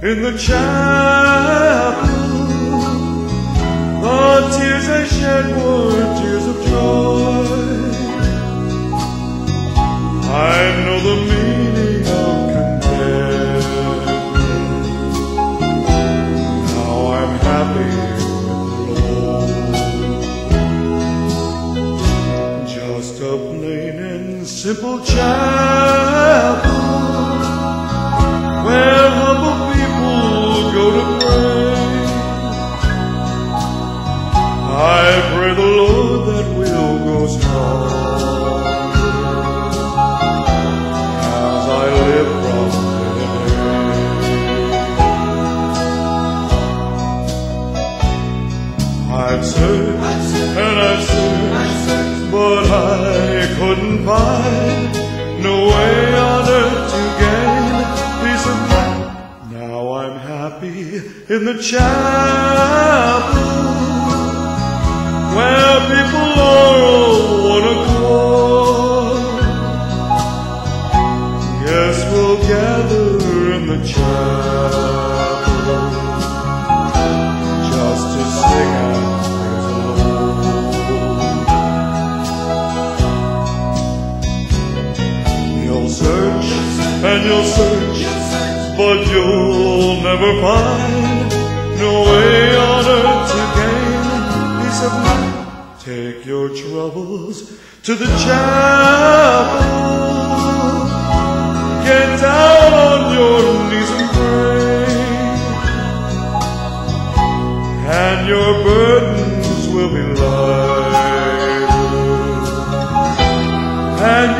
in the chapel. The tears I shed were tears of joy. I know the meaning of contentment. Now I'm happy Lord. Just a plain and simple chapel where pray the Lord that we'll go strong as I live from today. I've searched and I've searched, but I couldn't find no way on earth to gain peace of mind. Now I'm happy in the chapel where people are all one accord. Yes, we'll gather in the chapel just to sing and praise the. You'll search and you'll search, but you'll never find no way on troubles to the chapel. Get down on your knees and pray, and your burdens will be lighter. And